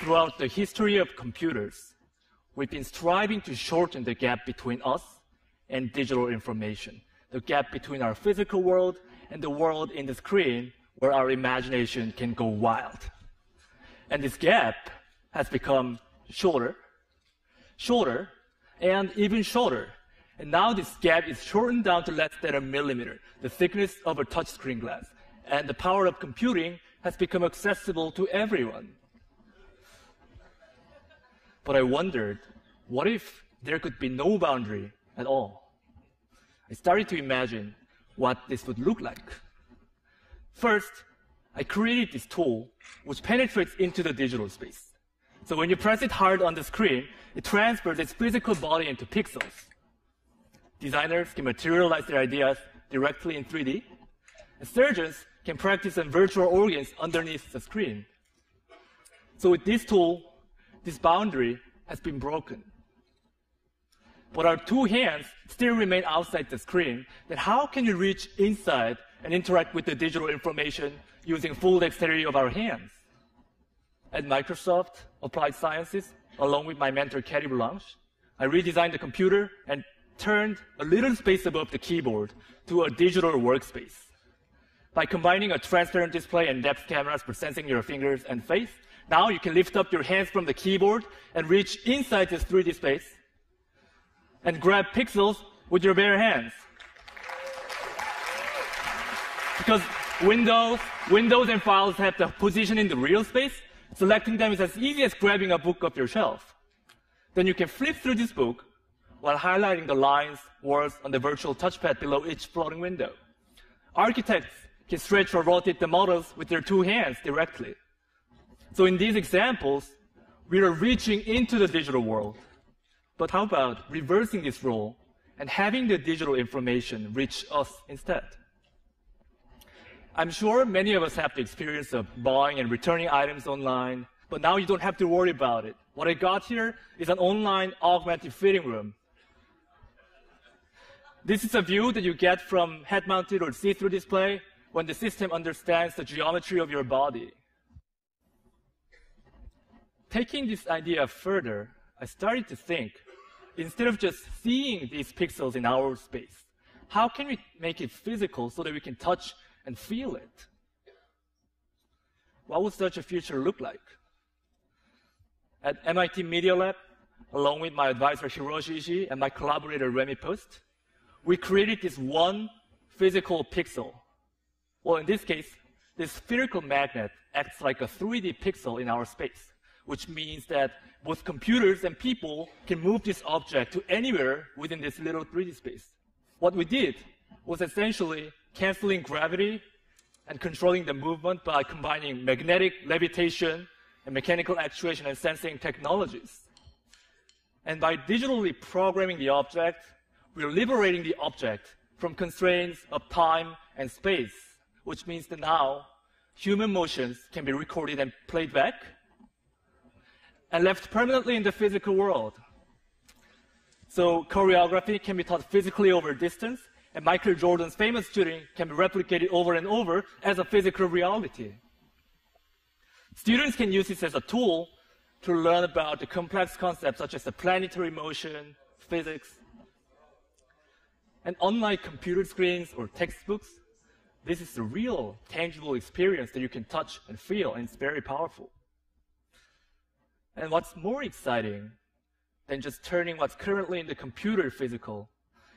throughout the history of computers, we've been striving to shorten the gap between us and digital information, the gap between our physical world and the world in the screen where our imagination can go wild. And this gap has become shorter, shorter, and even shorter. And now this gap is shortened down to less than a millimeter, the thickness of a touchscreen glass. And the power of computing has become accessible to everyone. But I wondered, what if there could be no boundary at all? I started to imagine what this would look like. First, I created this tool which penetrates into the digital space. So when you press it hard on the screen, it transfers its physical body into pixels. Designers can materialize their ideas directly in 3D. And surgeons can practice on virtual organs underneath the screen. So with this tool, this boundary has been broken. But our two hands still remain outside the screen. Then how can you reach inside and interact with the digital information using full dexterity of our hands? At Microsoft Applied Sciences, along with my mentor, Cati Boulanger, I redesigned the computer and turned a little space above the keyboard to a digital workspace. By combining a transparent display and depth cameras for sensing your fingers and face, now you can lift up your hands from the keyboard and reach inside this 3D space and grab pixels with your bare hands. Because Windows, Windows and files have the position in the real space, selecting them is as easy as grabbing a book off your shelf. Then you can flip through this book while highlighting the lines, words on the virtual touchpad below each floating window. Architects can stretch or rotate the models with their two hands directly. So in these examples, we are reaching into the digital world. But how about reversing this role and having the digital information reach us instead? I'm sure many of us have the experience of buying and returning items online, but now you don't have to worry about it. What I got here is an online augmented fitting room. This is a view that you get from head-mounted or see-through display when the system understands the geometry of your body. Taking this idea further, I started to think, instead of just seeing these pixels in our space, how can we make it physical so that we can touch and feel it? What would such a future look like? At MIT Media Lab, along with my advisor Hiroshi Ishii and my collaborator Rehmi Post, we created this one physical pixel. Well, in this case, this spherical magnet acts like a 3D pixel in our space which means that both computers and people can move this object to anywhere within this little 3D space. What we did was essentially canceling gravity and controlling the movement by combining magnetic levitation and mechanical actuation and sensing technologies. And by digitally programming the object, we're liberating the object from constraints of time and space, which means that now human motions can be recorded and played back and left permanently in the physical world. So choreography can be taught physically over distance, and Michael Jordan's famous shooting can be replicated over and over as a physical reality. Students can use this as a tool to learn about the complex concepts such as the planetary motion, physics. And unlike computer screens or textbooks, this is a real, tangible experience that you can touch and feel, and it's very powerful. And what's more exciting than just turning what's currently in the computer physical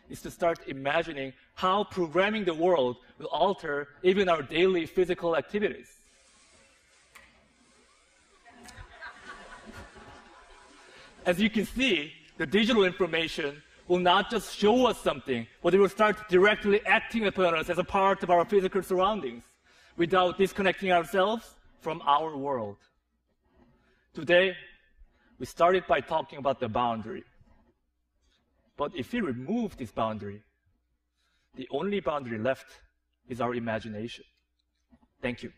is to start imagining how programming the world will alter even our daily physical activities. As you can see, the digital information will not just show us something, but it will start directly acting upon us as a part of our physical surroundings without disconnecting ourselves from our world. Today, we started by talking about the boundary. But if we remove this boundary, the only boundary left is our imagination. Thank you.